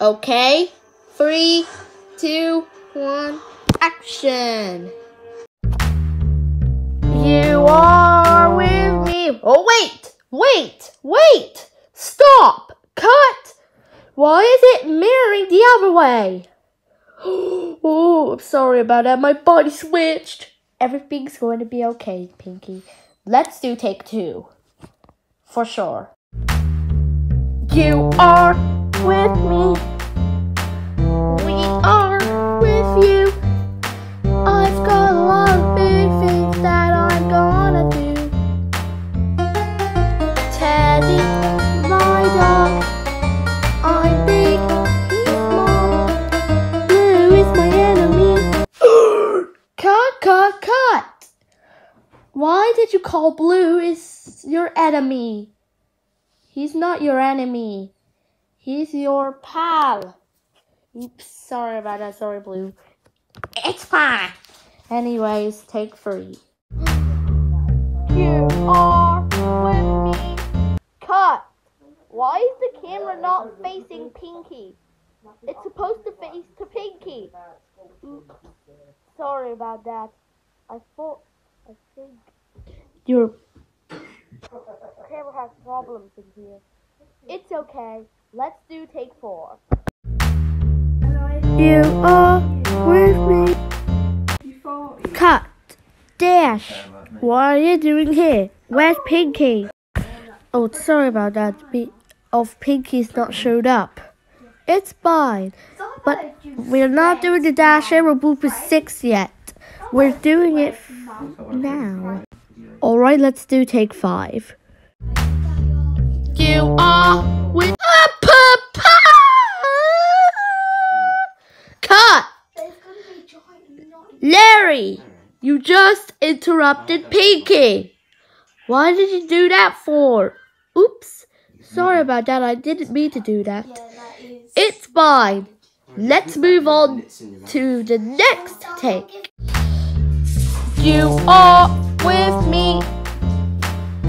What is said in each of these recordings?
Okay? Three, two, one, action! You are with me. Oh, wait! Wait! Wait! Stop! Cut! Why is it mirroring the other way? Oh, I'm sorry about that. My body switched. Everything's going to be okay, Pinky. Let's do take two. For sure. You are Why did you call Blue is your enemy? He's not your enemy. He's your pal. Oops, sorry about that. Sorry, Blue. It's fine. Anyways, take three. You are with me. Cut. Why is the camera not facing Pinky? It's supposed to face to Pinky. Oops. Sorry about that. I thought, I think your camera has problems in here. It's okay. Let's do take four. You are with me. Cut. Dash. What are you doing here? Where's Pinky? Oh, sorry about that. Be- of Pinky's not showed up. It's fine. But we're not doing the Dash Arrow Blooper 6 yet. We're doing it now. Alright, let's do take five. You are with a papa! Cut! Larry, you just interrupted Pinky. Why did you do that for? Oops. Sorry about that. I didn't mean to do that. It's fine. Let's move on to the next take. You are with me.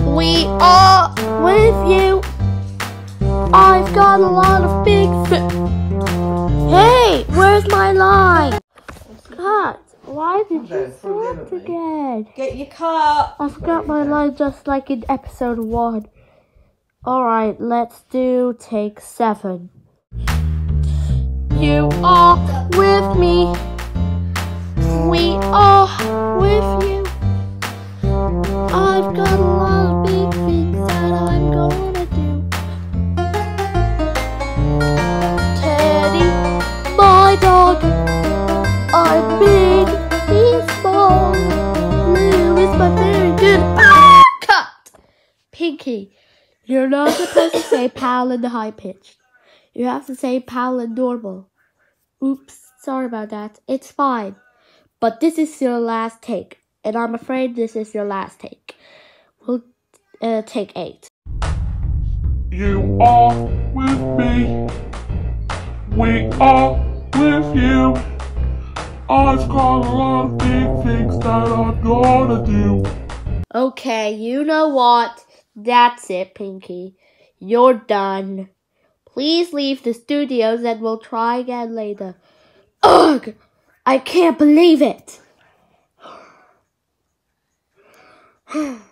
We are with you. I've got a lot of big. Fi- hey, where's my line? Cut. Why did you select again? Get your car. I forgot my line just like in episode one. Alright, let's do take seven. You are with me. We are with you. I've got a lot of big things that I'm gonna do. Teddy, my dog. I'm big, he's small. Blue is my very good. Ah! Cut! Pinky, you're not supposed to say pal in the high pitch. You have to say pal in normal. Oops, sorry about that. It's fine. But this is your last take, and I'm afraid this is your last take. We'll uh, take eight. You are with me. We are with you. I've got a lot of big things that I'm gonna do. Okay, you know what? That's it, Pinky. You're done. Please leave the studios and we'll try again later. Ugh! I can't believe it!